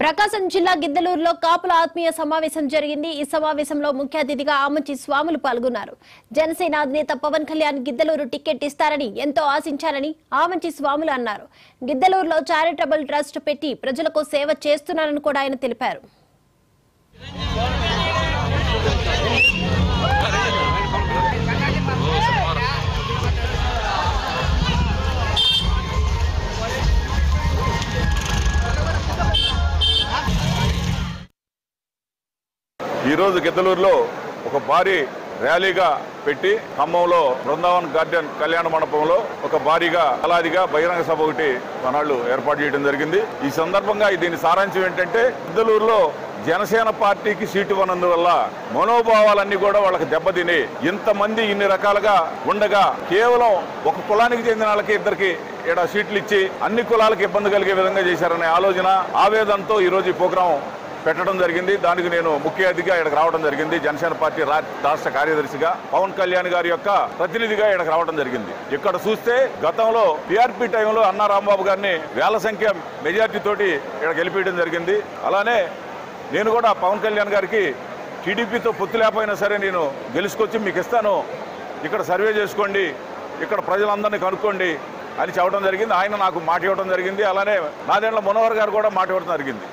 ప్రకాశం జిల్లా గిద్దలూరులో కాపుల ఆత్మీయ సమావేశం జరిగింది. ఈ సమావేశంలో ముఖ్య అతిథిగా ఆమంచి స్వాములు పాల్గొన్నారు. జనసేన అధినేత పవన్ కళ్యాణ్ గిద్దలూరు టికెట్ ఇస్తారని ఎంతో ఆశించారని ఆమంచి స్వాములు అన్నారు. గిద్దలూరులో చారిటబుల్ ట్రస్ట్ పెట్టి ప్రజలకు సేవ చేస్తున్నారని కూడా ఆయన తెలిపారు. ఈరోజు గిద్దలూరులో ఒక భారీ ర్యాలీగా పెట్టి ఖమ్మంలో బృందావన్ గార్డెన్ కళ్యాణ మండపంలో ఒక భారీగా అలాదిగా బహిరంగ సభ ఒకటి మనాళ్ళు ఏర్పాటు చేయడం జరిగింది. ఈ సందర్భంగా దీని సారాంశం ఏంటంటే గిద్దలూరులో జనసేన పార్టీకి సీటు ఇవ్వనందువల్ల మనోభావాలన్నీ కూడా వాళ్ళకి దెబ్బతిని ఇంతమంది ఇన్ని రకాలుగా ఉండగా కేవలం ఒక కులానికి చెందిన వాళ్ళకి ఇద్దరికి ఇక్కడ సీట్లు ఇచ్చి అన్ని కులాలకు ఇబ్బంది కలిగే విధంగా చేశారనే ఆలోచన ఆవేదనతో ఈరోజు ఈ ప్రోగ్రాం పెట్టడం జరిగింది. దానికి నేను ముఖ్య అతిథిగా ఇక్కడికి రావడం జరిగింది. జనసేన పార్టీ రాష్ట్ర కార్యదర్శిగా పవన్ కళ్యాణ్ గారి యొక్క ప్రతినిధిగా ఇక్కడికి రావడం జరిగింది. ఇక్కడ చూస్తే గతంలో టీఆర్పీ టైంలో అన్నా రాంబాబు గారిని వేల సంఖ్య మెజార్టీ తోటి ఇక్కడ గెలిపించడం జరిగింది. అలానే నేను కూడా పవన్ కళ్యాణ్ గారికి టీడీపీతో పొత్తు లేకపోయినా సరే నేను గెలుచుకొచ్చి మీకు ఇస్తాను. ఇక్కడ సర్వే చేసుకోండి. ఇక్కడ ప్రజలందరినీ కనుక్కోండి అని చెప్పడం జరిగింది. ఆయన నాకు మాట ఇవ్వడం జరిగింది. అలానే నాదేళ్ళ మనోహర్ గారు కూడా మాట ఇవ్వడం జరిగింది.